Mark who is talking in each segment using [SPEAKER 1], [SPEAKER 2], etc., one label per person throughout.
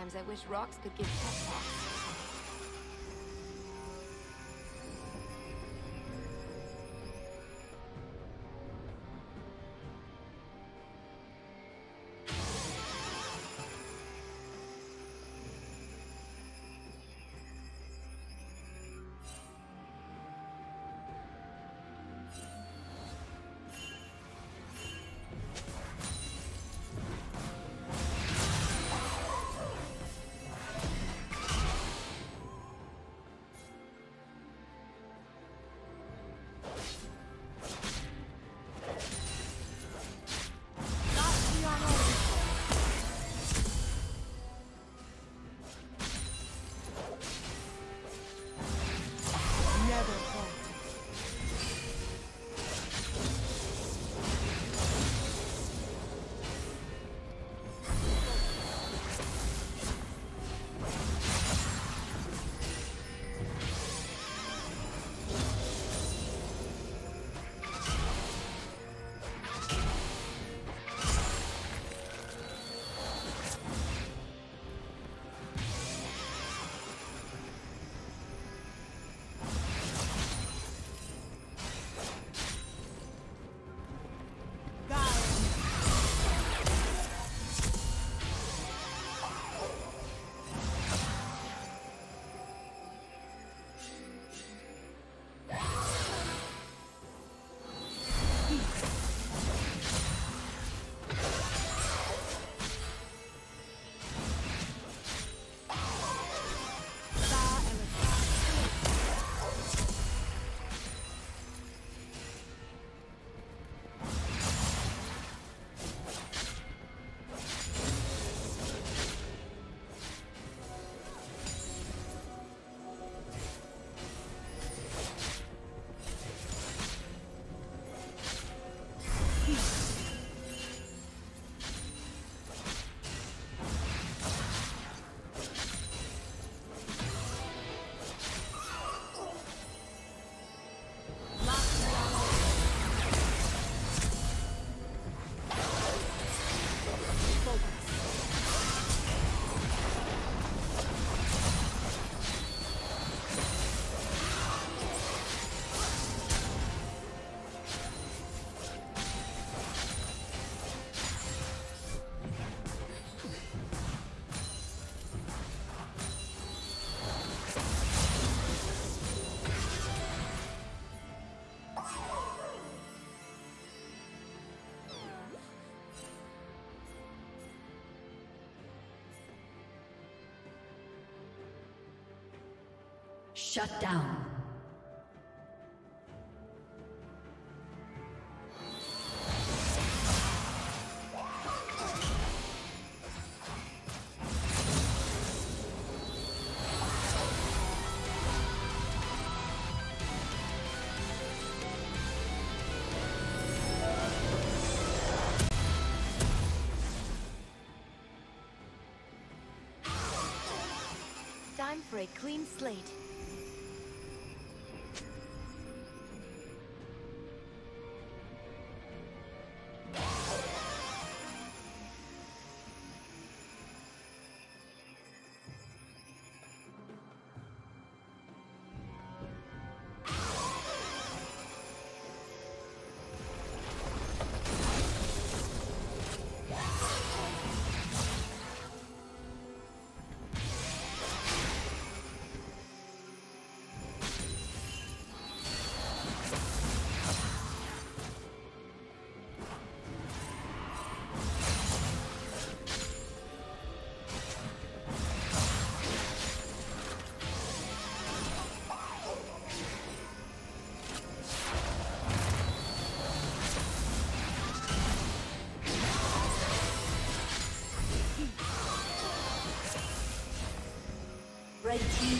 [SPEAKER 1] Sometimes I wish rocks could give Shut down. Time for a clean slate.
[SPEAKER 2] team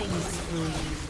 [SPEAKER 2] killing spree.